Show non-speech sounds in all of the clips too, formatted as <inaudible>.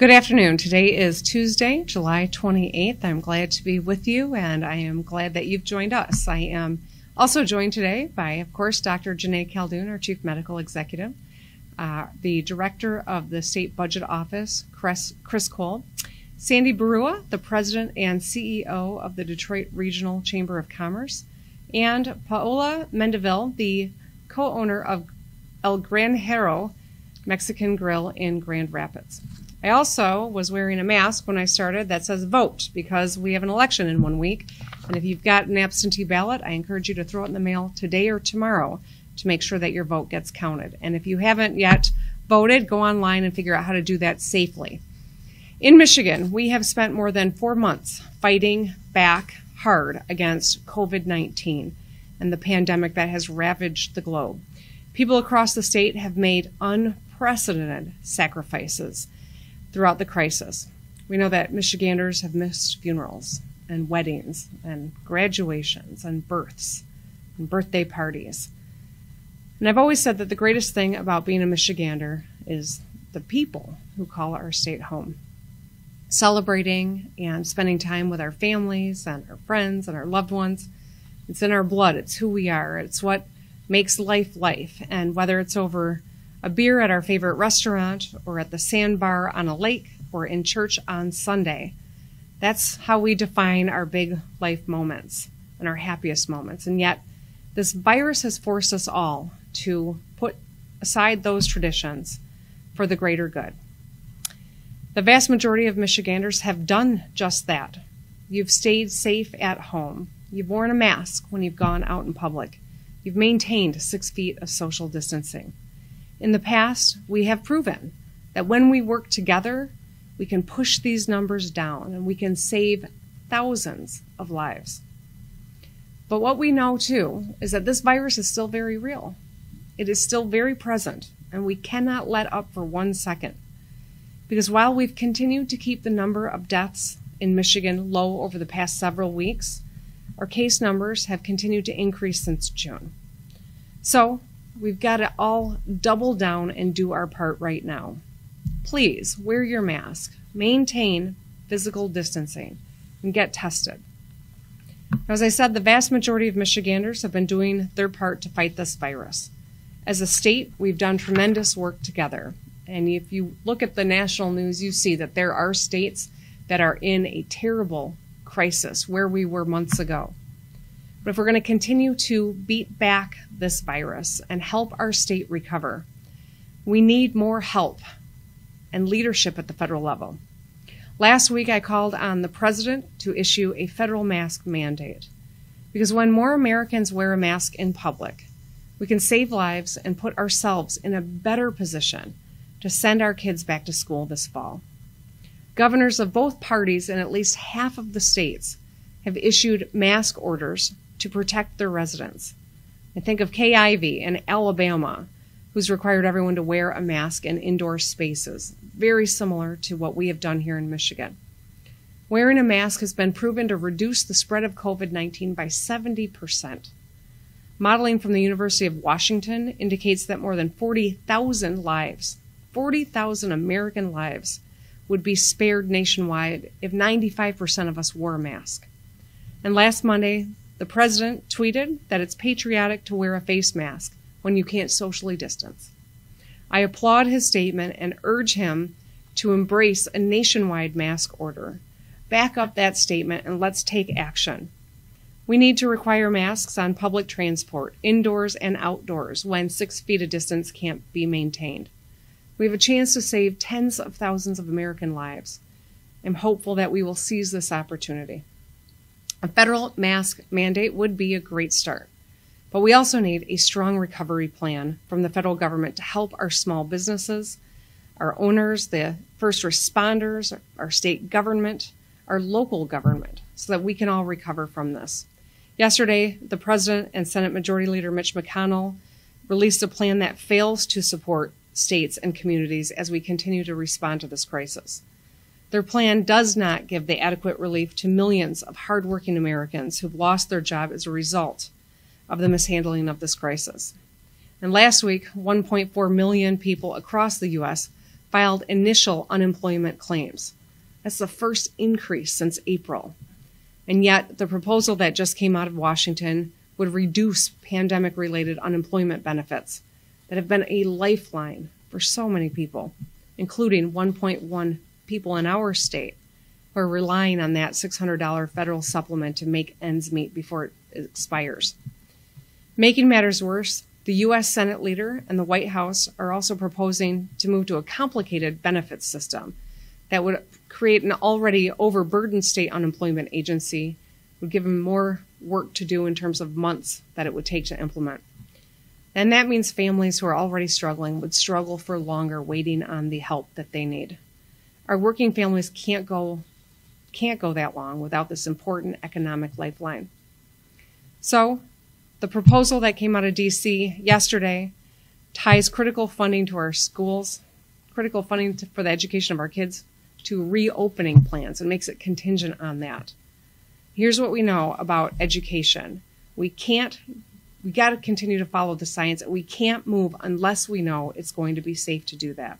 Good afternoon. Today is Tuesday, July 28th. I'm glad to be with you and I am glad that you've joined us. I am also joined today by, of course, Dr. Joneigh Khaldun, our Chief Medical Executive, uh, the Director of the State Budget Office, Chris, Chris Kolb, Sandy Baruah, the President and CEO of the Detroit Regional Chamber of Commerce, and Paola Mendeville, the co owner of El Granjero Mexican Grill in Grand Rapids. I also was wearing a mask when I started that says vote because we have an election in one week. And if you've got an absentee ballot, I encourage you to throw it in the mail today or tomorrow to make sure that your vote gets counted. And if you haven't yet voted, go online and figure out how to do that safely. In Michigan, we have spent more than four months fighting back hard against COVID 19 and the pandemic that has ravaged the globe. People across the state have made unprecedented sacrifices throughout the crisis. We know that Michiganders have missed funerals and weddings and graduations and births and birthday parties. And I've always said that the greatest thing about being a Michigander is the people who call our state home. Celebrating and spending time with our families and our friends and our loved ones. It's in our blood. It's who we are. It's what makes life life. And whether it's over a beer at our favorite restaurant, or at the sandbar on a lake, or in church on Sunday. That's how we define our big life moments and our happiest moments. And yet, this virus has forced us all to put aside those traditions for the greater good. The vast majority of Michiganders have done just that. You've stayed safe at home. You've worn a mask when you've gone out in public. You've maintained six feet of social distancing. In the past, we have proven that when we work together, we can push these numbers down and we can save thousands of lives. But what we know too is that this virus is still very real. It is still very present, and we cannot let up for one second. Because while we've continued to keep the number of deaths in Michigan low over the past several weeks, our case numbers have continued to increase since June. So, We've got to all double down and do our part right now. Please wear your mask, maintain physical distancing, and get tested. As I said, the vast majority of Michiganders have been doing their part to fight this virus. As a state, we've done tremendous work together. And if you look at the national news, you see that there are states that are in a terrible crisis where we were months ago. But if we're going to continue to beat back this virus and help our state recover, we need more help and leadership at the federal level. Last week, I called on the president to issue a federal mask mandate because when more Americans wear a mask in public, we can save lives and put ourselves in a better position to send our kids back to school this fall. Governors of both parties in at least half of the states have issued mask orders to protect their residents. I think of Ivey in Alabama, who's required everyone to wear a mask in indoor spaces, very similar to what we have done here in Michigan. Wearing a mask has been proven to reduce the spread of COVID 19 by 70%. Modeling from the University of Washington indicates that more than 40,000 lives, 40,000 American lives, would be spared nationwide if 95% of us wore a mask. And last Monday, the president tweeted that it's patriotic to wear a face mask when you can't socially distance. I applaud his statement and urge him to embrace a nationwide mask order. Back up that statement and let's take action. We need to require masks on public transport, indoors and outdoors, when six feet of distance can't be maintained. We have a chance to save tens of thousands of American lives. I'm hopeful that we will seize this opportunity. A federal mask mandate would be a great start. But we also need a strong recovery plan from the federal government to help our small businesses, our owners, the first responders, our state government, our local government, so that we can all recover from this. Yesterday, the President and Senate Majority Leader Mitch McConnell released a plan that fails to support states and communities as we continue to respond to this crisis. Their plan does not give the adequate relief to millions of hardworking Americans who've lost their job as a result of the mishandling of this crisis. And last week, 1.4 million people across the U.S. filed initial unemployment claims. That's the first increase since April. And yet, the proposal that just came out of Washington would reduce pandemic related unemployment benefits that have been a lifeline for so many people, including 1.1 people in our state who are relying on that $600 federal supplement to make ends meet before it expires. Making matters worse, the U.S. Senate leader and the White House are also proposing to move to a complicated benefits system that would create an already overburdened state unemployment agency, would give them more work to do in terms of months that it would take to implement. And that means families who are already struggling would struggle for longer waiting on the help that they need. Our working families can't go can't go that long without this important economic lifeline. So, the proposal that came out of DC yesterday ties critical funding to our schools, critical funding to, for the education of our kids to reopening plans and makes it contingent on that. Here's what we know about education. We can't, we got to continue to follow the science. And we can't move unless we know it's going to be safe to do that.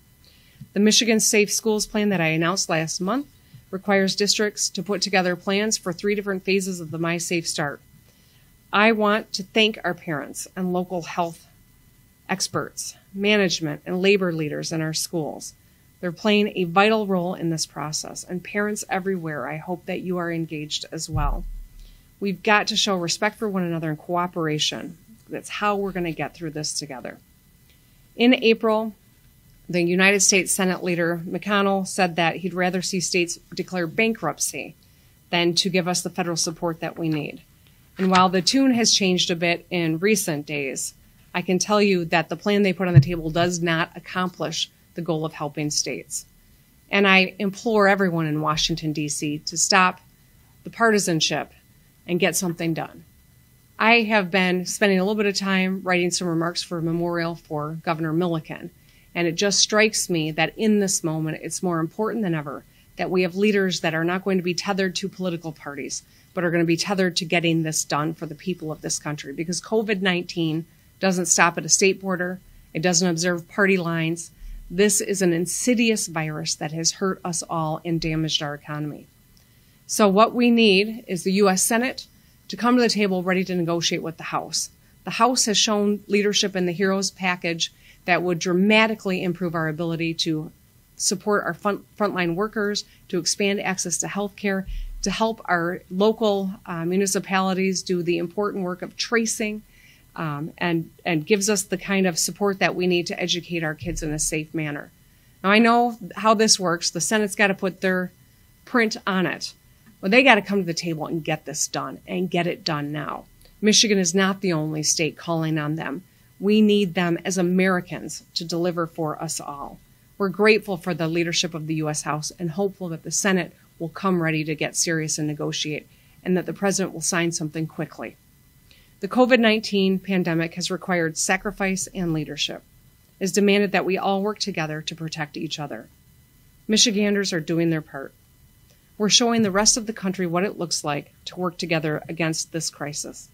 The Michigan Safe Schools Plan that I announced last month requires districts to put together plans for three different phases of the My Safe Start. I want to thank our parents and local health experts, management, and labor leaders in our schools they're playing a vital role in this process, and parents everywhere, I hope that you are engaged as well. We've got to show respect for one another and cooperation. That's how we're going to get through this together. In April, the United States Senate leader McConnell said that he'd rather see states declare bankruptcy than to give us the federal support that we need. And while the tune has changed a bit in recent days, I can tell you that the plan they put on the table does not accomplish the goal of helping states. And I implore everyone in Washington, D.C. to stop the partisanship and get something done. I have been spending a little bit of time writing some remarks for a memorial for Governor Milliken. And it just strikes me that in this moment, it's more important than ever that we have leaders that are not going to be tethered to political parties, but are going to be tethered to getting this done for the people of this country. Because COVID 19 doesn't stop at a state border, it doesn't observe party lines, this is an insidious virus that has hurt us all and damaged our economy. So, what we need is the U.S. Senate to come to the table ready to negotiate with the House. The House has shown leadership in the HEROES package that would dramatically improve our ability to support our front, frontline workers, to expand access to health care, to help our local uh, municipalities do the important work of tracing um, and and gives us the kind of support that we need to educate our kids in a safe manner. Now I know how this works. The Senate's got to put their print on it. Well, they got to come to the table and get this done and get it done now. Michigan is not the only state calling on them. We need them as Americans to deliver for us all. We're grateful for the leadership of the U.S. House and hopeful that the Senate will come ready to get serious and negotiate and that the president will sign something quickly. The COVID 19 pandemic has required sacrifice and leadership. It has demanded that we all work together to protect each other. Michiganders are doing their part. We're showing the rest of the country what it looks like to work together against this crisis.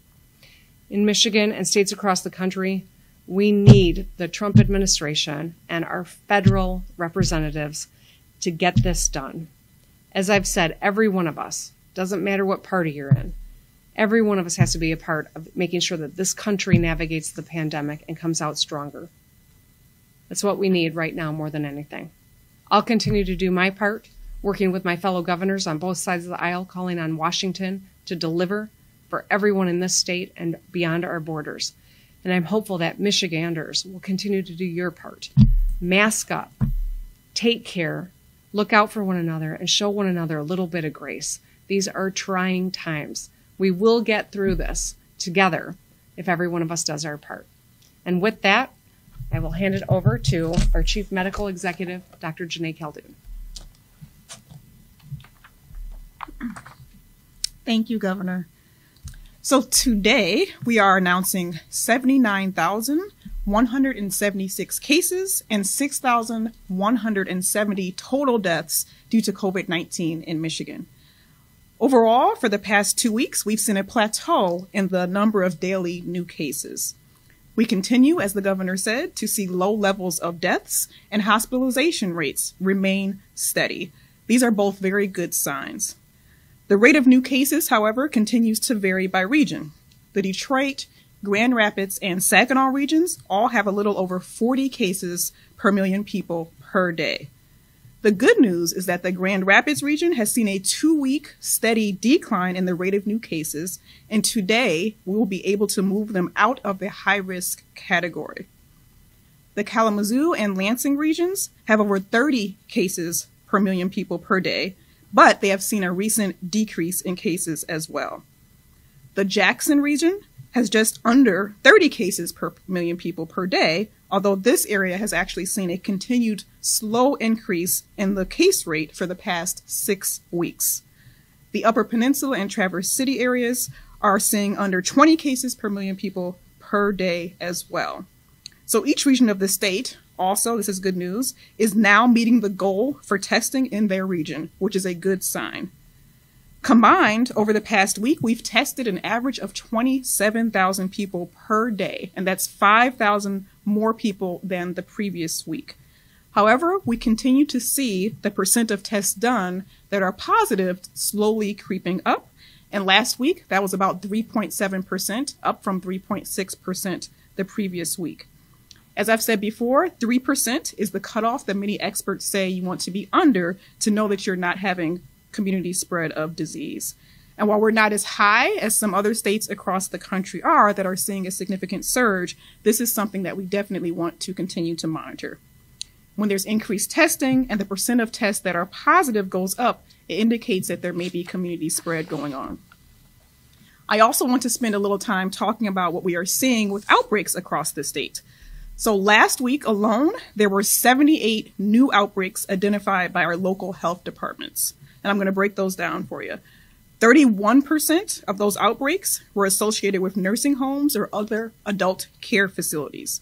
In Michigan and states across the country, we need the Trump administration and our federal representatives to get this done. As I've said, every one of us, doesn't matter what party you're in, Every one of us has to be a part of making sure that this country navigates the pandemic and comes out stronger. That's what we need right now more than anything. I'll continue to do my part, working with my fellow governors on both sides of the aisle, calling on Washington to deliver for everyone in this state and beyond our borders. And I'm hopeful that Michiganders will continue to do your part. Mask up, take care, look out for one another, and show one another a little bit of grace. These are trying times. We will get through this together if every one of us does our part. And with that, I will hand it over to our Chief Medical Executive, Dr. Joneigh Khaldun. Thank you, Governor. So today we are announcing 79,176 cases and 6,170 total deaths due to COVID 19 in Michigan. Overall, for the past two weeks, we've seen a plateau in the number of daily new cases. We continue, as the governor said, to see low levels of deaths and hospitalization rates remain steady. These are both very good signs. The rate of new cases, however, continues to vary by region. The Detroit, Grand Rapids, and Saginaw regions all have a little over 40 cases per million people per day. The good news is that the Grand Rapids region has seen a two week steady decline in the rate of new cases, and today we will be able to move them out of the high risk category. The Kalamazoo and Lansing regions have over 30 cases per million people per day, but they have seen a recent decrease in cases as well. The Jackson region has just under 30 cases per million people per day, although this area has actually seen a continued slow increase in the case rate for the past six weeks. The Upper Peninsula and Traverse City areas are seeing under 20 cases per million people per day as well. So each region of the state, also, this is good news, is now meeting the goal for testing in their region, which is a good sign. Combined, over the past week, we've tested an average of 27,000 people per day, and that's 5,000 more people than the previous week. However, we continue to see the percent of tests done that are positive slowly creeping up. And last week, that was about 3.7%, up from 3.6% the previous week. As I've said before, 3% is the cutoff that many experts say you want to be under to know that you're not having community spread of disease. And while we're not as high as some other states across the country are that are seeing a significant surge, this is something that we definitely want to continue to monitor. When there's increased testing and the percent of tests that are positive goes up, it indicates that there may be community spread going on. I also want to spend a little time talking about what we are seeing with outbreaks across the state. So last week alone, there were 78 new outbreaks identified by our local health departments and I'm going to break those down for you. 31% of those outbreaks were associated with nursing homes or other adult care facilities.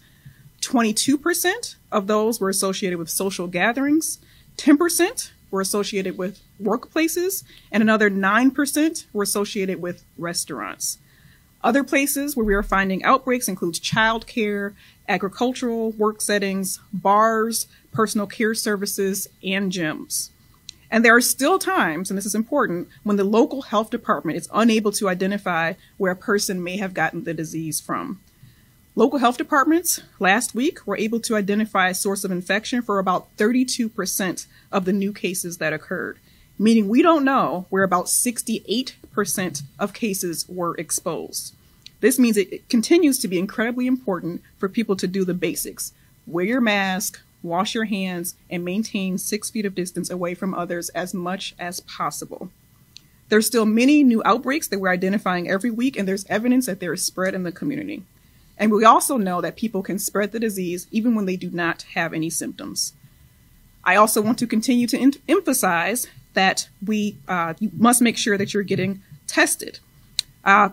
22% of those were associated with social gatherings. 10% were associated with workplaces, and another 9% were associated with restaurants. Other places where we are finding outbreaks include childcare, agricultural work settings, bars, personal care services, and gyms. And there are still times, and this is important, when the local health department is unable to identify where a person may have gotten the disease from. Local health departments last week were able to identify a source of infection for about 32% of the new cases that occurred, meaning we don't know where about 68% of cases were exposed. This means it continues to be incredibly important for people to do the basics wear your mask, wash your hands, and maintain six feet of distance away from others as much as possible. There's still many new outbreaks that we're identifying every week, and there's evidence that there is spread in the community. And we also know that people can spread the disease even when they do not have any symptoms. I also want to continue to em- emphasize that we uh, you must make sure that you're getting tested. Uh,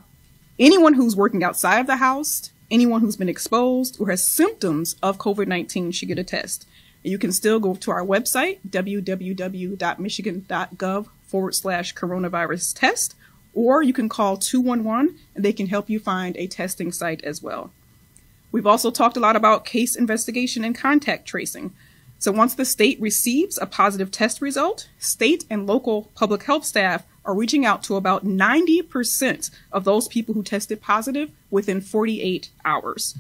anyone who's working outside of the house, anyone who's been exposed or has symptoms of COVID 19 should get a test. You can still go to our website, www.michigan.gov forward slash coronavirus test, or you can call 211 and they can help you find a testing site as well. We've also talked a lot about case investigation and contact tracing. So once the state receives a positive test result, state and local public health staff are reaching out to about 90% of those people who tested positive within 48 hours.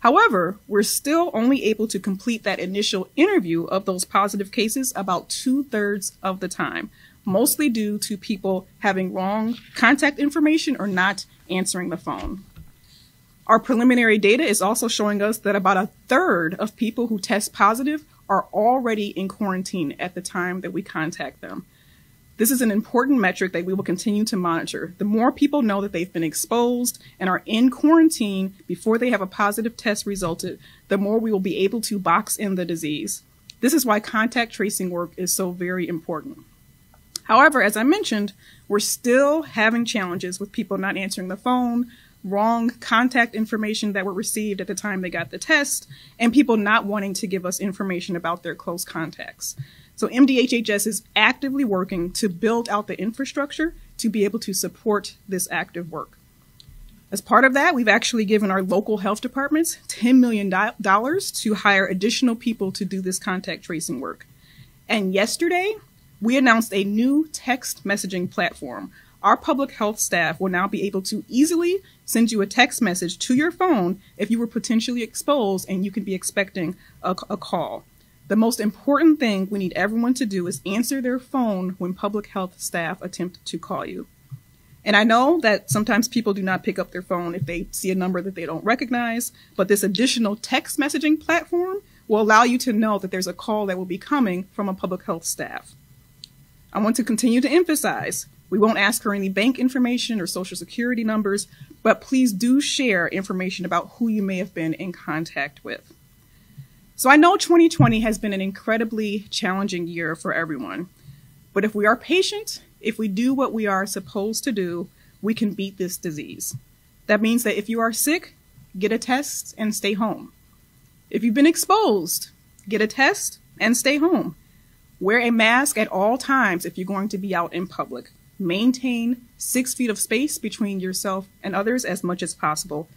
However, we're still only able to complete that initial interview of those positive cases about two thirds of the time, mostly due to people having wrong contact information or not answering the phone. Our preliminary data is also showing us that about a third of people who test positive are already in quarantine at the time that we contact them. This is an important metric that we will continue to monitor. The more people know that they've been exposed and are in quarantine before they have a positive test resulted, the more we will be able to box in the disease. This is why contact tracing work is so very important. However, as I mentioned, we're still having challenges with people not answering the phone, wrong contact information that were received at the time they got the test, and people not wanting to give us information about their close contacts. So MDHHS is actively working to build out the infrastructure to be able to support this active work. As part of that, we've actually given our local health departments $10 million to hire additional people to do this contact tracing work. And yesterday, we announced a new text messaging platform. Our public health staff will now be able to easily send you a text message to your phone if you were potentially exposed and you could be expecting a, a call. The most important thing we need everyone to do is answer their phone when public health staff attempt to call you. And I know that sometimes people do not pick up their phone if they see a number that they don't recognize, but this additional text messaging platform will allow you to know that there's a call that will be coming from a public health staff. I want to continue to emphasize we won't ask for any bank information or social security numbers, but please do share information about who you may have been in contact with. So I know 2020 has been an incredibly challenging year for everyone, but if we are patient if we do what we are supposed to do, we can beat this disease. That means that if you are sick, get a test and stay home. If you've been exposed, get a test and stay home. Wear a mask at all times if you're going to be out in public. Maintain six feet of space between yourself and others as much as possible.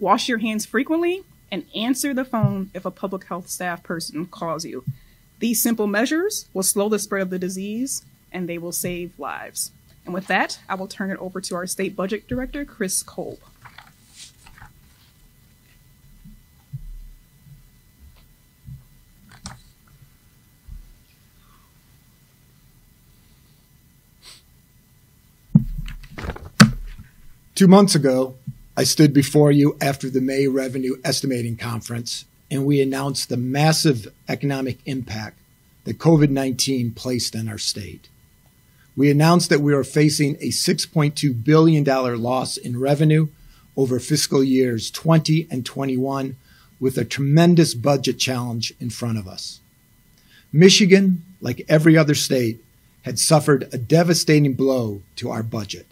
Wash your hands frequently and answer the phone if a public health staff person calls you. These simple measures will slow the spread of the disease and they will save lives. And with that, I will turn it over to our State Budget Director, Chris Kolb. Two months ago, I stood before you after the May Revenue Estimating Conference, and we announced the massive economic impact that COVID 19 placed on our state we announced that we are facing a $6.2 billion loss in revenue over fiscal years 20 and 21 with a tremendous budget challenge in front of us. Michigan, like every other state, had suffered a devastating blow to our budget.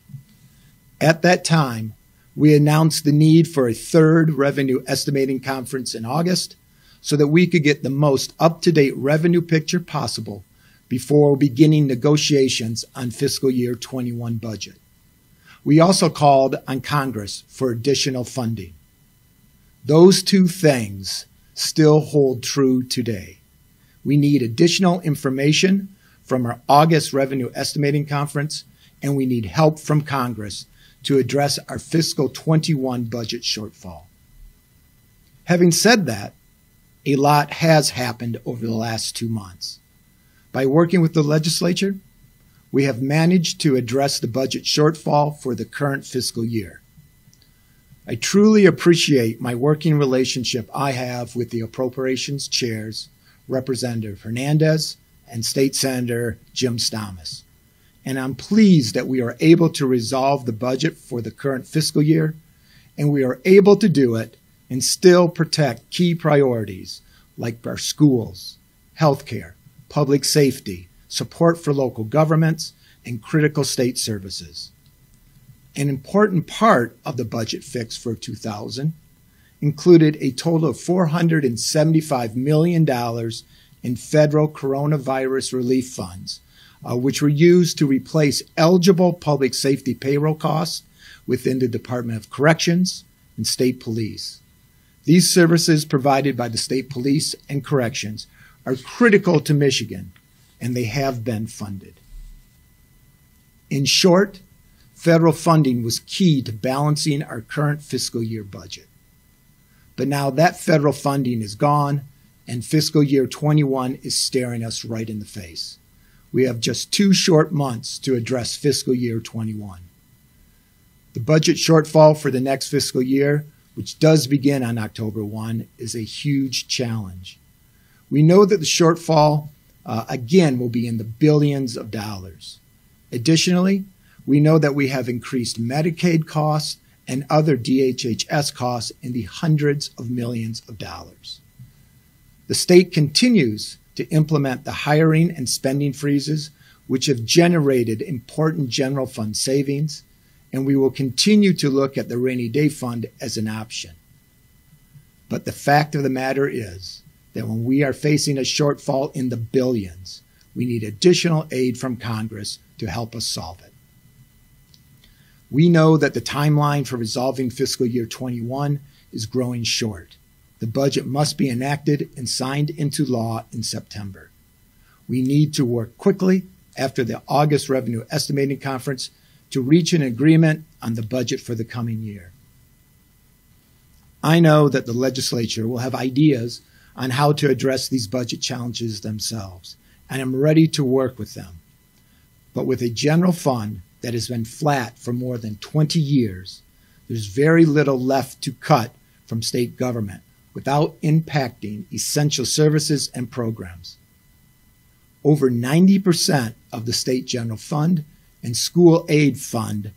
At that time, we announced the need for a third revenue estimating conference in August so that we could get the most up to date revenue picture possible before beginning negotiations on fiscal year 21 budget. We also called on Congress for additional funding. Those two things still hold true today. We need additional information from our August revenue estimating conference, and we need help from Congress to address our fiscal 21 budget shortfall. Having said that, a lot has happened over the last two months. By working with the legislature, we have managed to address the budget shortfall for the current fiscal year. I truly appreciate my working relationship I have with the appropriations chairs, Representative Hernandez and State Senator Jim Stamas. And I'm pleased that we are able to resolve the budget for the current fiscal year, and we are able to do it and still protect key priorities like our schools, healthcare, public safety, support for local governments, and critical state services. An important part of the budget fix for 2000 included a total of $475 million in federal coronavirus relief funds, uh, which were used to replace eligible public safety payroll costs within the Department of Corrections and state police. These services provided by the state police and corrections are critical to Michigan, and they have been funded. In short, federal funding was key to balancing our current fiscal year budget. But now that federal funding is gone, and fiscal year 21 is staring us right in the face. We have just two short months to address fiscal year 21. The budget shortfall for the next fiscal year, which does begin on October 1, is a huge challenge. We know that the shortfall, uh, again, will be in the billions of dollars. Additionally, we know that we have increased Medicaid costs and other DHHS costs in the hundreds of millions of dollars. The state continues to implement the hiring and spending freezes, which have generated important general fund savings, and we will continue to look at the rainy day fund as an option. But the fact of the matter is, that when we are facing a shortfall in the billions, we need additional aid from Congress to help us solve it. We know that the timeline for resolving fiscal year 21 is growing short. The budget must be enacted and signed into law in September. We need to work quickly after the August Revenue Estimating Conference to reach an agreement on the budget for the coming year. I know that the legislature will have ideas on how to address these budget challenges themselves, and I'm ready to work with them. But with a general fund that has been flat for more than 20 years, there's very little left to cut from state government without impacting essential services and programs. Over 90% of the state general fund and school aid fund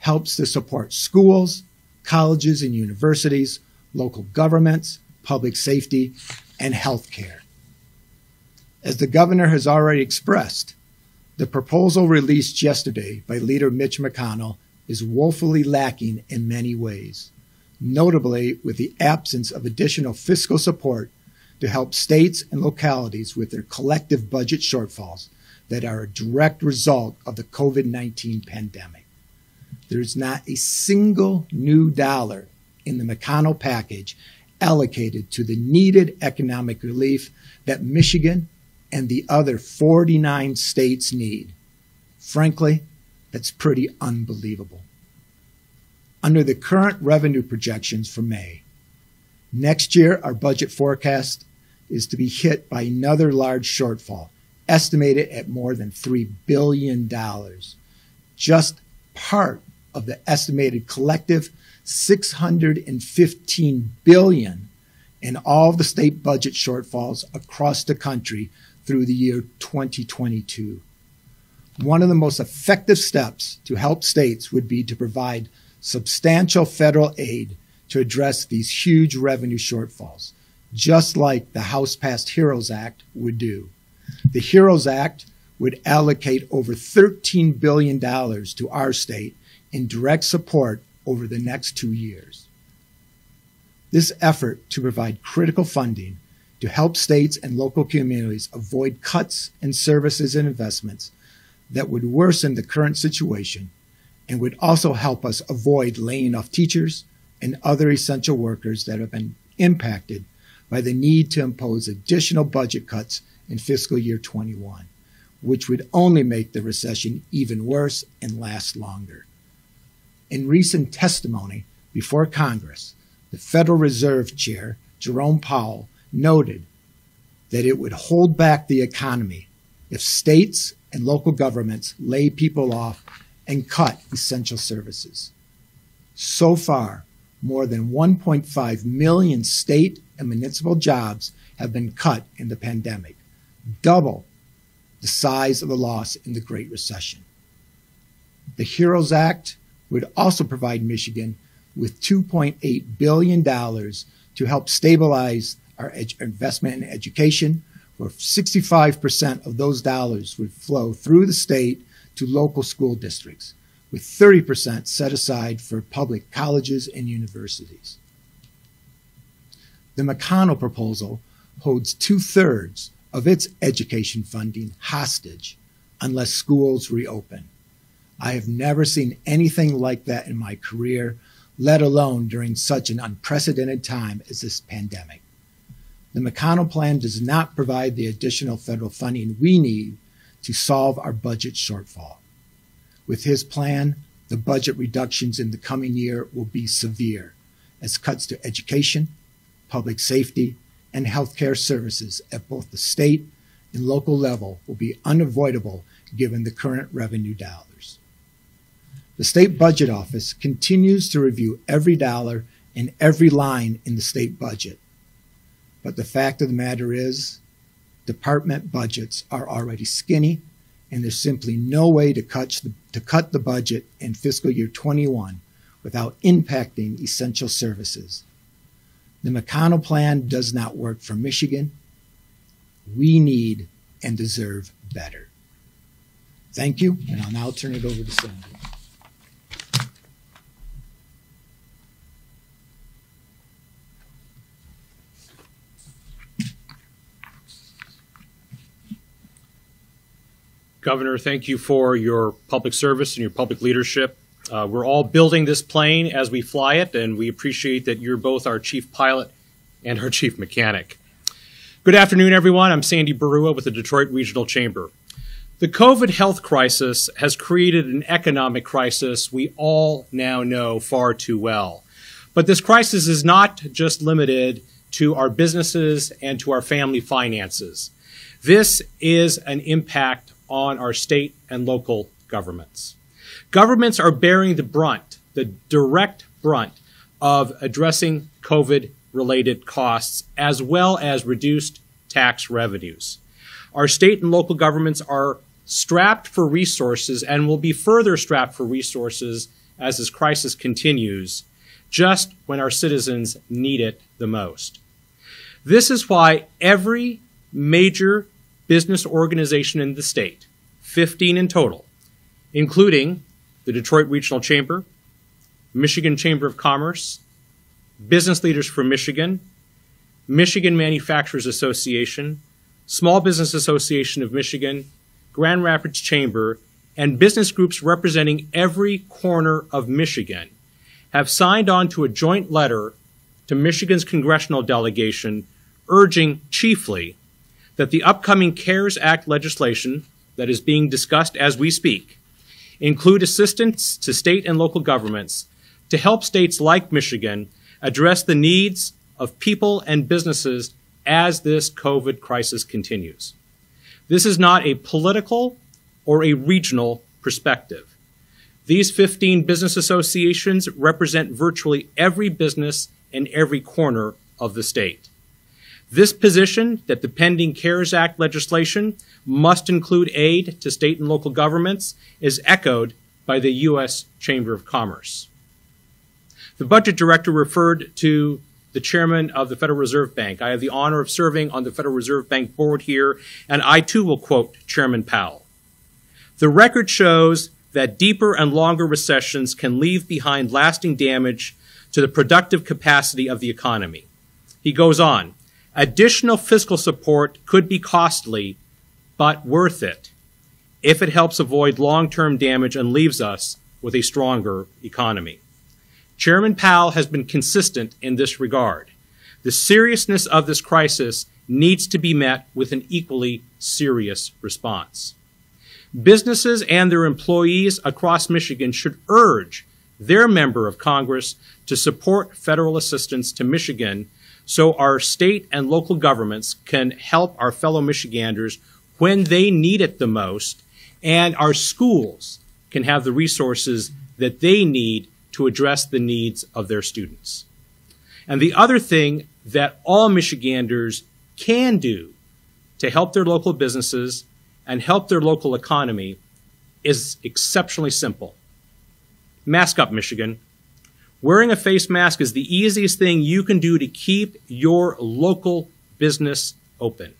helps to support schools, colleges and universities, local governments, public safety, and healthcare. As the governor has already expressed, the proposal released yesterday by Leader Mitch McConnell is woefully lacking in many ways, notably with the absence of additional fiscal support to help states and localities with their collective budget shortfalls that are a direct result of the COVID 19 pandemic. There is not a single new dollar in the McConnell package allocated to the needed economic relief that Michigan and the other 49 states need. Frankly, that's pretty unbelievable. Under the current revenue projections for May, next year our budget forecast is to be hit by another large shortfall, estimated at more than $3 billion. Just part of the estimated collective 615 billion in all the state budget shortfalls across the country through the year 2022. One of the most effective steps to help states would be to provide substantial federal aid to address these huge revenue shortfalls, just like the House passed HEROES Act would do. The HEROES Act would allocate over $13 billion to our state in direct support over the next two years. This effort to provide critical funding to help states and local communities avoid cuts in services and investments that would worsen the current situation and would also help us avoid laying off teachers and other essential workers that have been impacted by the need to impose additional budget cuts in fiscal year 21, which would only make the recession even worse and last longer. In recent testimony before Congress, the Federal Reserve Chair, Jerome Powell, noted that it would hold back the economy if states and local governments lay people off and cut essential services. So far, more than 1.5 million state and municipal jobs have been cut in the pandemic, double the size of the loss in the Great Recession. The HEROES Act would also provide Michigan with $2.8 billion to help stabilize our investment in education, where 65% of those dollars would flow through the state to local school districts, with 30% set aside for public colleges and universities. The McConnell proposal holds two thirds of its education funding hostage unless schools reopen. I have never seen anything like that in my career, let alone during such an unprecedented time as this pandemic. The McConnell plan does not provide the additional federal funding we need to solve our budget shortfall. With his plan, the budget reductions in the coming year will be severe as cuts to education, public safety, and healthcare services at both the state and local level will be unavoidable given the current revenue dollars. The State Budget Office continues to review every dollar and every line in the state budget. But the fact of the matter is, department budgets are already skinny, and there's simply no way to cut the, to cut the budget in fiscal year 21 without impacting essential services. The McConnell plan does not work for Michigan. We need and deserve better. Thank you, and I'll now turn it over to Sandy. Governor, thank you for your public service and your public leadership Uh, we're all building this plane as we fly it, and we appreciate that you're both our chief pilot and our <laughs> chief mechanic. Good afternoon, everyone. I'm Sandy Baruah with the Detroit Regional Chamber. The COVID health crisis has created an economic crisis we all now know far too well. But this crisis is not just limited to our businesses and to our family finances. This is an impact on our state and local governments. Governments are bearing the brunt, the direct brunt of addressing COVID related costs as well as reduced tax revenues. Our state and local governments are strapped for resources and will be further strapped for resources as this crisis continues, just when our citizens need it the most. This is why every major business organization in the state, 15 in total, including the Detroit Regional Chamber, Michigan Chamber of Commerce, Business Leaders for Michigan, Michigan Manufacturers Association, Small Business Association of Michigan, Grand Rapids Chamber, and business groups representing every corner of Michigan have signed on to a joint letter to Michigan's congressional delegation urging chiefly that the upcoming CARES Act legislation that is being discussed as we speak include assistance to state and local governments to help states like Michigan address the needs of people and businesses as this COVID crisis continues. This is not a political or a regional perspective. These 15 business associations represent virtually every business in every corner of the state. This position that the pending CARES Act legislation must include aid to state and local governments is echoed by the U.S. Chamber of Commerce. The budget director referred to the chairman of the Federal Reserve Bank. I have the honor of serving on the Federal Reserve Bank board here, and I too will quote Chairman Powell. The record shows that deeper and longer recessions can leave behind lasting damage to the productive capacity of the economy. He goes on, Additional fiscal support could be costly, but worth it if it helps avoid long-term damage and leaves us with a stronger economy. Chairman Powell has been consistent in this regard. The seriousness of this crisis needs to be met with an equally serious response. Businesses and their employees across Michigan should urge their member of Congress to support federal assistance to Michigan so our state and local governments can help our fellow Michiganders when they need it the most, and our schools can have the resources that they need to address the needs of their students. And the other thing that all Michiganders can do to help their local businesses and help their local economy is exceptionally simple. Mask up, Michigan. Wearing a face mask is the easiest thing you can do to keep your local business open.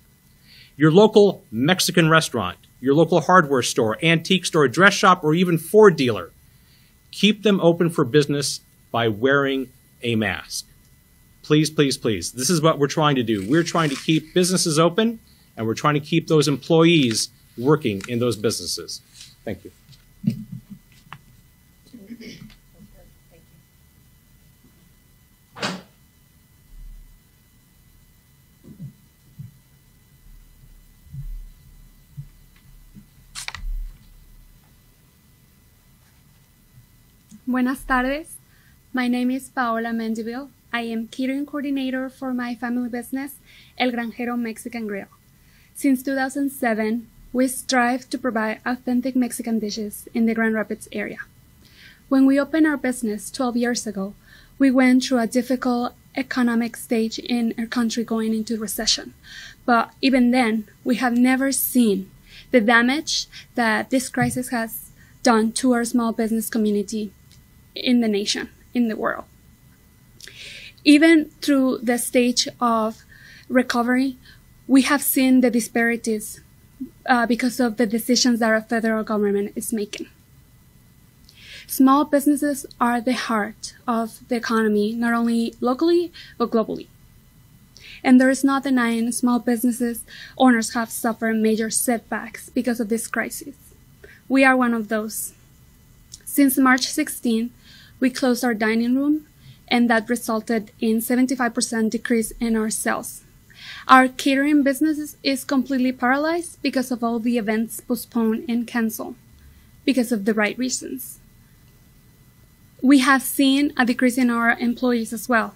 Your local Mexican restaurant, your local hardware store, antique store, dress shop, or even Ford dealer. Keep them open for business by wearing a mask. Please, please, please. This is what we're trying to do. We're trying to keep businesses open and we're trying to keep those employees working in those businesses. Thank you. Buenas tardes. My name is Paola Mendeville. I am catering coordinator for my family business, El Granjero Mexican Grill. Since 2007, we strive to provide authentic Mexican dishes in the Grand Rapids area. When we opened our business 12 years ago, we went through a difficult economic stage in our country going into recession. But even then, we have never seen the damage that this crisis has done to our small business community in the nation, in the world. Even through the stage of recovery, we have seen the disparities uh, because of the decisions that our federal government is making. Small businesses are the heart of the economy, not only locally, but globally. And there is not denying small businesses owners have suffered major setbacks because of this crisis. We are one of those Since March 16, we closed our dining room, and that resulted in 75% decrease in our sales. Our catering business is completely paralyzed because of all the events postponed and canceled because of the right reasons. We have seen a decrease in our employees as well,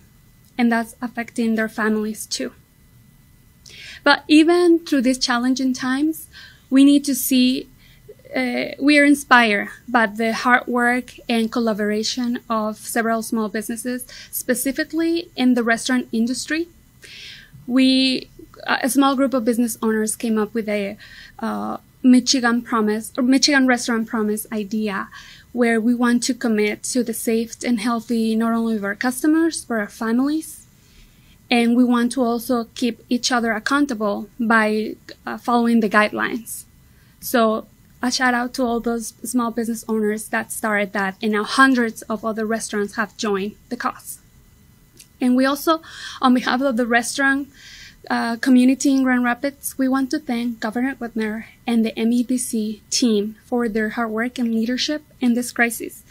and that's affecting their families too. But even through these challenging times, we need to see uh, we are inspired by the hard work and collaboration of several small businesses, specifically in the restaurant industry. We, a small group of business owners, came up with a uh, Michigan promise or Michigan restaurant promise idea where we want to commit to the safe and healthy not only of our customers but our families and we want to also keep each other accountable by uh, following the guidelines so a shout out to all those small business owners that started that and now hundreds of other restaurants have joined the cause and we also on behalf of the restaurant uh, community in Grand Rapids, we want to thank Governor Whitmer and the MEDC team for their hard work and leadership in this crisis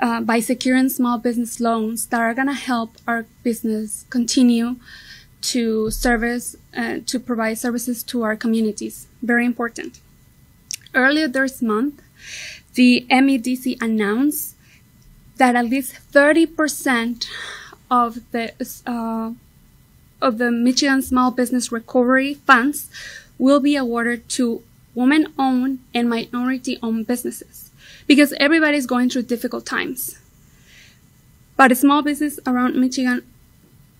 uh, by securing small business loans that are going to help our business continue to service, uh, to provide services to our communities. Very important. Earlier this month, the MEDC announced that at least 30% of the uh, of the Michigan Small Business Recovery Funds will be awarded to women owned and minority owned businesses because everybody's going through difficult times. But small businesses around Michigan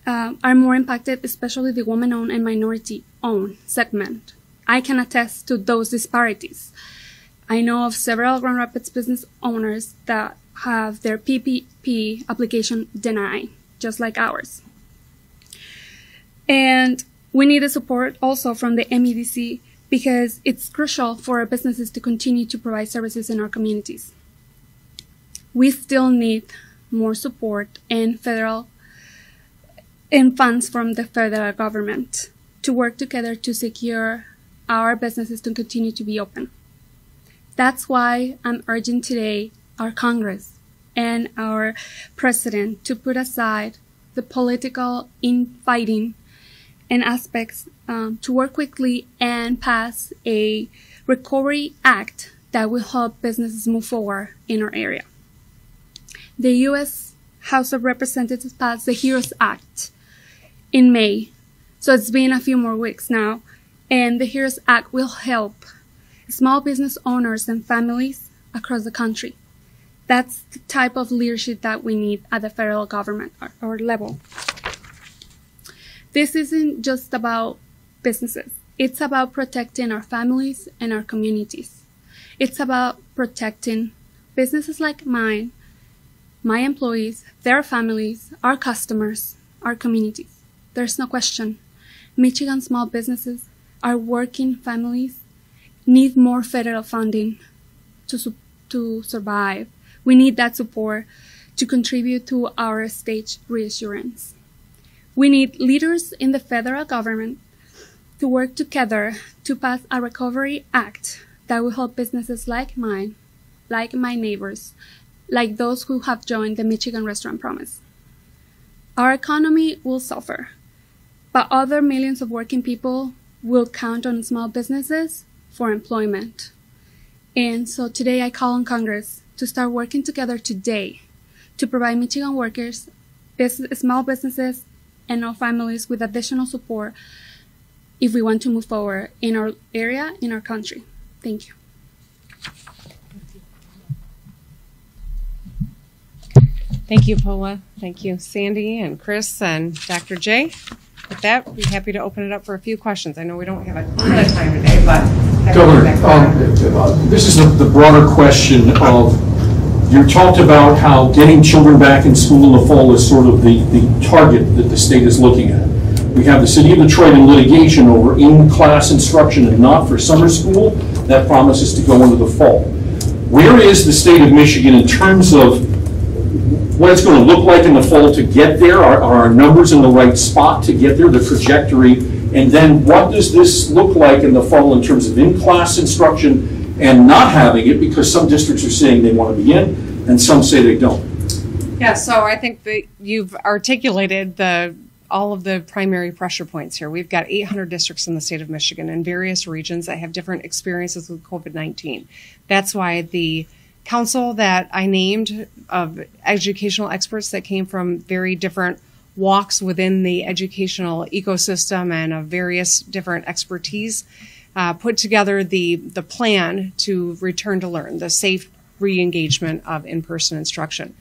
uh, are more impacted, especially the woman owned and minority owned segment. I can attest to those disparities. I know of several Grand Rapids business owners that have their PPP application denied, just like ours. And we need the support also from the MEDC because it's crucial for our businesses to continue to provide services in our communities. We still need more support and federal and funds from the federal government to work together to secure our businesses to continue to be open. That's why I'm urging today our Congress and our president to put aside the political infighting and aspects um, to work quickly and pass a recovery act that will help businesses move forward in our area. The U.S. House of Representatives passed the HEROES Act in May, so it's been a few more weeks now, and the HEROES Act will help small business owners and families across the country. That's the type of leadership that we need at the federal government or, or level. This isn't just about businesses. It's about protecting our families and our communities. It's about protecting businesses like mine, my employees, their families, our customers, our communities. There's no question. Michigan small businesses, our working families need more federal funding to, su- to survive. We need that support to contribute to our state reassurance. We need leaders in the federal government to work together to pass a recovery act that will help businesses like mine, like my neighbors, like those who have joined the Michigan Restaurant Promise. Our economy will suffer, but other millions of working people will count on small businesses for employment. And so today I call on Congress to start working together today to provide Michigan workers, business, small businesses, and our families with additional support if we want to move forward in our area, in our country. Thank you. Thank you, Paula. Thank you, Sandy and Chris and Dr. J. With that, we'd be happy to open it up for a few questions. I know we don't have a ton of time today, but. Governor, um, this is the the broader question of you talked about how getting children back in school in the fall is sort of the, the target that the state is looking at. We have the city of Detroit in litigation over in-class instruction and not for summer school. That promises to go into the fall. Where is the state of Michigan in terms of what it's going to look like in the fall to get there? Are, are our numbers in the right spot to get there, the trajectory? And then what does this look like in the fall in terms of in-class instruction and not having it because some districts are saying they want to be in and some say they don't. Yeah, so I think that you've articulated the all of the primary pressure points here. We've got 800 districts in the state of Michigan in various regions that have different experiences with COVID 19. That's why the council that I named of educational experts that came from very different walks within the educational ecosystem and of various different expertise uh, put together the the plan to return to learn, the safe re-engagement of in-person instruction.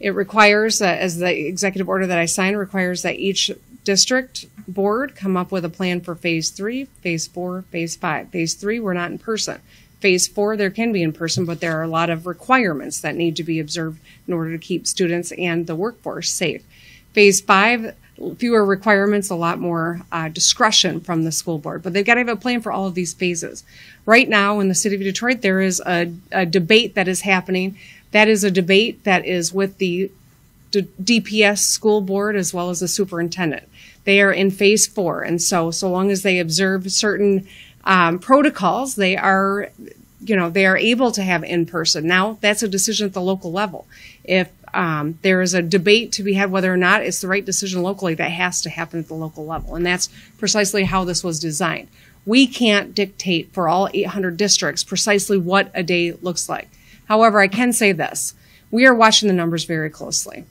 It requires, uh, as the executive order that I signed requires that each district board come up with a plan for phase three, phase four, phase five. Phase three, we're not in person. Phase four, there can be in person, but there are a lot of requirements that need to be observed in order to keep students and the workforce safe. Phase five, fewer requirements, a lot more uh, discretion from the school board, but they've got to have a plan for all of these phases. Right now, in the city of Detroit, there is a, a debate that is happening. That is a debate that is with the D- DPS school board as well as the superintendent. They are in phase four, and so so long as they observe certain um, protocols, they are, you know, they are able to have in person. Now that's a decision at the local level. If um, there is a debate to be had whether or not it's the right decision locally, that has to happen at the local level, and that's precisely how this was designed. We can't dictate for all 800 districts precisely what a day looks like. However, I can say this: we are watching the numbers very closely.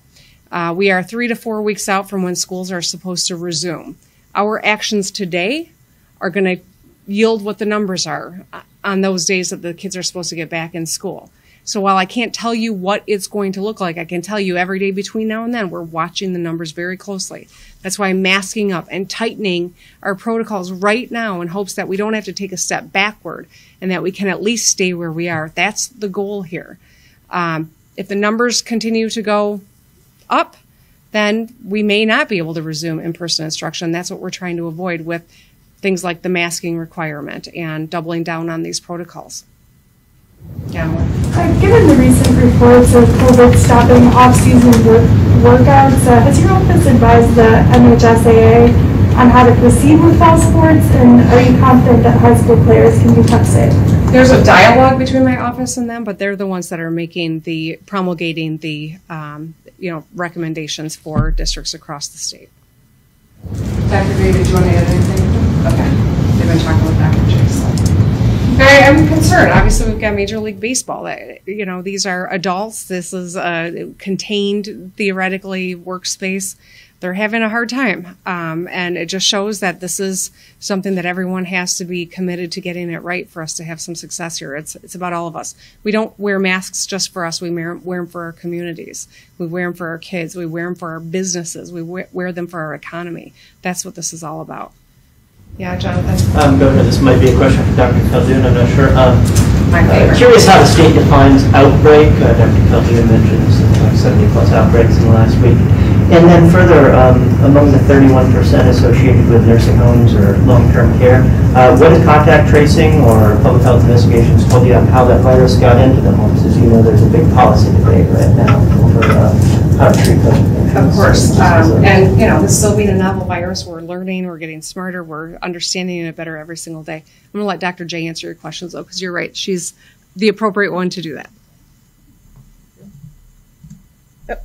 Uh, we are three to four weeks out from when schools are supposed to resume. Our actions today are going to yield what the numbers are on those days that the kids are supposed to get back in school. So while I can't tell you what it's going to look like, I can tell you every day between now and then, we're watching the numbers very closely. That's why I'm masking up and tightening our protocols right now in hopes that we don't have to take a step backward and that we can at least stay where we are. That's the goal here. Um, if the numbers continue to go up, then we may not be able to resume in-person instruction. That's what we're trying to avoid with things like the masking requirement and doubling down on these protocols. Yeah. Uh, given the recent reports of COVID stopping off-season work, workouts, uh, has your office advised the MHSAA on how to proceed with fall sports, and are you confident that high school players can be kept safe? There's a dialogue between my office and them, but they're the ones that are making the promulgating the um, you know recommendations for districts across the state. Dr. David, do you want to add anything? Okay, they've been talking with Dr. Chase. I am concerned. Obviously, we've got Major League Baseball. That you know, these are adults. This is a contained, theoretically, workspace. They're having a hard time, um, and it just shows that this is something that everyone has to be committed to getting it right for us to have some success here. It's it's about all of us. We don't wear masks just for us. We wear, wear them for our communities. We wear them for our kids. We wear them for our businesses. We wear, wear them for our economy. That's what this is all about. Yeah, Jonathan. Um, Governor, this might be a question for Dr. Khaldun, I'm not sure. Um, My uh. Curious how the state defines outbreak. Uh, Dr. Khaldun mentioned something like 70 plus outbreaks in the last week. And then further, um, among the 31% associated with nursing homes or long-term care, uh, what is contact tracing or public health investigations told you on how that virus got into the homes? As you know, there's a big policy debate right now over uh, how to treat those. Of course, um, and you know, this still being a novel virus, we're learning, we're getting smarter, we're understanding it better every single day. I'm going to let Dr. J answer your questions though, because you're right, she's the appropriate one to do that.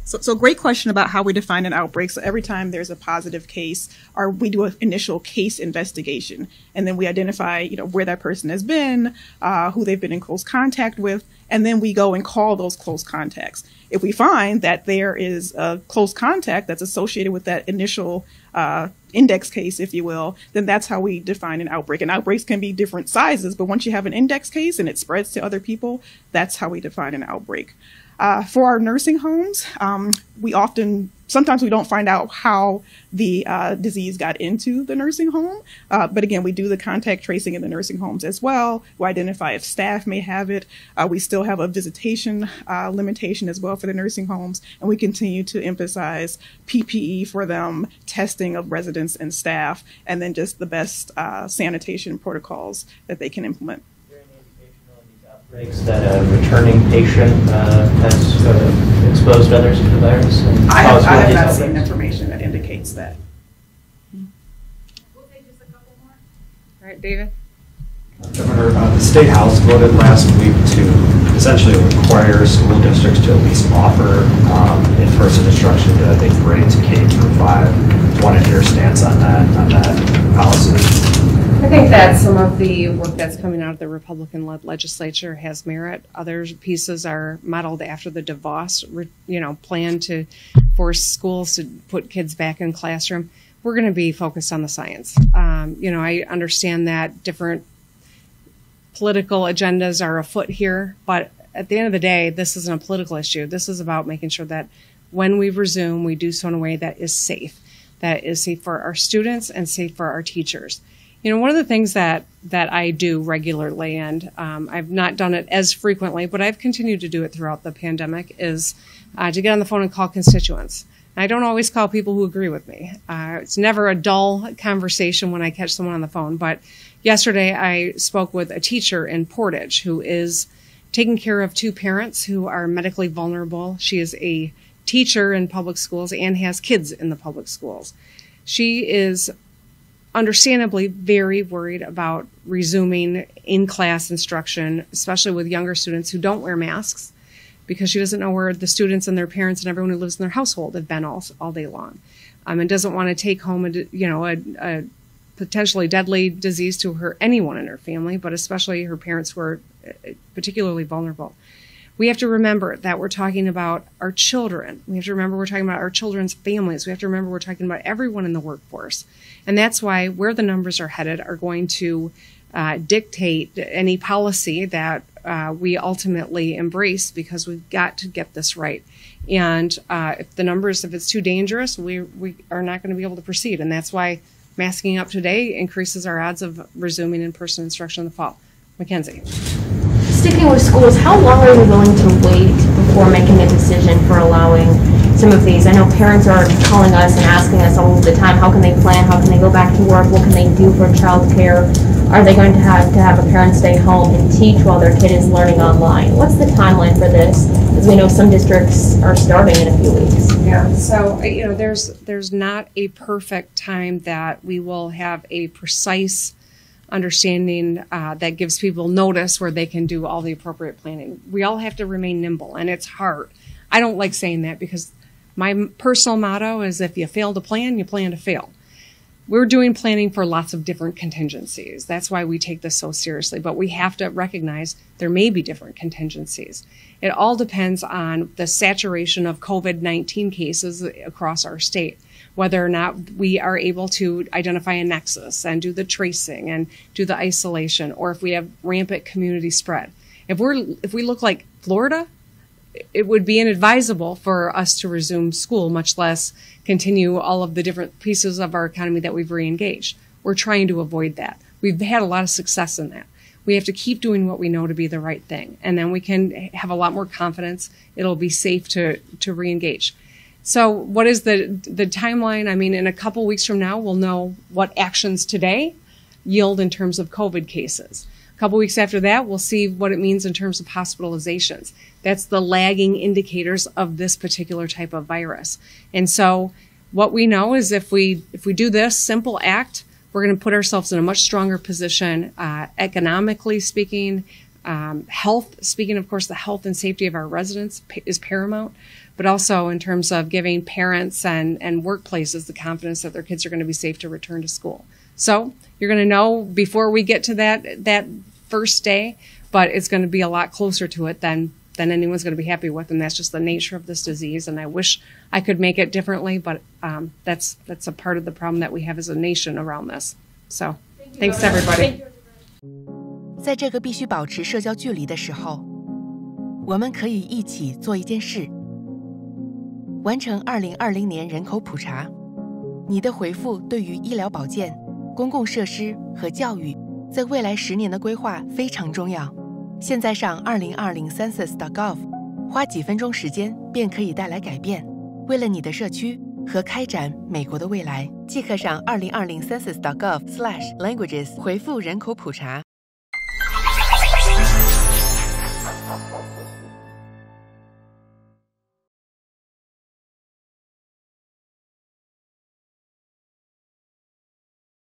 So, so great question about how we define an outbreak. So every time there's a positive case, or we do an initial case investigation, and then we identify, you know, where that person has been, uh, who they've been in close contact with, and then we go and call those close contacts. If we find that there is a close contact that's associated with that initial uh, index case, if you will, then that's how we define an outbreak. And outbreaks can be different sizes, but once you have an index case and it spreads to other people, that's how we define an outbreak. Uh, for our nursing homes, um, we often, sometimes we don't find out how the uh, disease got into the nursing home. Uh, but again, we do the contact tracing in the nursing homes as well. We identify if staff may have it. Uh, we still have a visitation uh, limitation as well for the nursing homes. And we continue to emphasize PPE for them, testing of residents and staff, and then just the best uh, sanitation protocols that they can implement. Is there any indication on these outbreaks that a returning patient uh, has uh, exposed others to the virus? I have, caused I have these not seen information that indicates that. We'll take just a couple more. All right, David? Governor, uh, the State House voted last week to essentially require school districts to at least offer um, in-person instruction to, I think, grades K through five. Wanted your stance on that, on that policy. I think that some of the work that's coming out of the Republican-led legislature has merit. Other pieces are modeled after the DeVos, you know, plan to force schools to put kids back in classroom. We're going to be focused on the science. Um, you know, I understand that different political agendas are afoot here, but at the end of the day, this isn't a political issue. This is about making sure that when we resume, we do so in a way that is safe, that is safe for our students and safe for our teachers. You know, one of the things that that I do regularly, and um, I've not done it as frequently, but I've continued to do it throughout the pandemic, is uh, to get on the phone and call constituents. I don't always call people who agree with me. Uh, it's never a dull conversation when I catch someone on the phone. But yesterday I spoke with a teacher in Portage who is taking care of two parents who are medically vulnerable. She is a teacher in public schools and has kids in the public schools. She is understandably very worried about resuming in class instruction, especially with younger students who don't wear masks because she doesn't know where the students and their parents and everyone who lives in their household have been all, all day long um, and doesn't want to take home a, you know, a, a potentially deadly disease to her anyone in her family, but especially her parents who are uh, particularly vulnerable. We have to remember that we're talking about our children. We have to remember we're talking about our children's families. We have to remember we're talking about everyone in the workforce. And that's why where the numbers are headed are going to uh, dictate any policy that uh, we ultimately embrace because we've got to get this right. And uh, if the numbers, if it's too dangerous, we, we are not going to be able to proceed. And that's why masking up today increases our odds of resuming in person instruction in the fall. Mackenzie. Sticking with schools, how long are you willing to wait before making a decision for allowing some of these? I know parents are calling us and asking us all the time, how can they plan? How can they go back to work? What can they do for childcare? Are they going to have to have a parent stay home and teach while their kid is learning online? What's the timeline for this? As we know, some districts are starting in a few weeks. Yeah. So uh, you know, there's there's not a perfect time that we will have a precise understanding uh, that gives people notice where they can do all the appropriate planning. We all have to remain nimble, and it's hard. I don't like saying that because my personal motto is if you fail to plan, you plan to fail. We're doing planning for lots of different contingencies. That's why we take this so seriously, but we have to recognize there may be different contingencies. It all depends on the saturation of COVID 19 cases across our state whether or not we are able to identify a nexus and do the tracing and do the isolation, or if we have rampant community spread. If we're if we look like Florida, it would be inadvisable for us to resume school, much less continue all of the different pieces of our economy that we've reengaged. We're trying to avoid that. We've had a lot of success in that. We have to keep doing what we know to be the right thing, and then we can have a lot more confidence. It'll be safe to to reengage. So, what is the the timeline? I mean, in a couple weeks from now, we'll know what actions today yield in terms of COVID cases. A couple weeks after that, we'll see what it means in terms of hospitalizations. That's the lagging indicators of this particular type of virus. And so, what we know is if we if we do this simple act, we're going to put ourselves in a much stronger position, uh, economically speaking. Um, health, speaking of course, the health and safety of our residents is paramount but also in terms of giving parents and, and workplaces the confidence that their kids are going to be safe to return to school. So you're going to know before we get to that that first day, but it's going to be a lot closer to it than than anyone's going to be happy with, and that's just the nature of this disease. And I wish I could make it differently, but um, that's that's a part of the problem that we have as a nation around this. So, thanks everybody. 在这个必须保持社交距离的时候，我们可以一起做一件事。完成二零二零年人口普查，你的回复对于医疗保健、公共设施和教育在未来十年的规划非常重要。现在上二零二零 census.gov，花几分钟时间便可以带来改变。为了你的社区和开展美国的未来，即刻上二零二零 census.gov/slash languages 回复人口普查。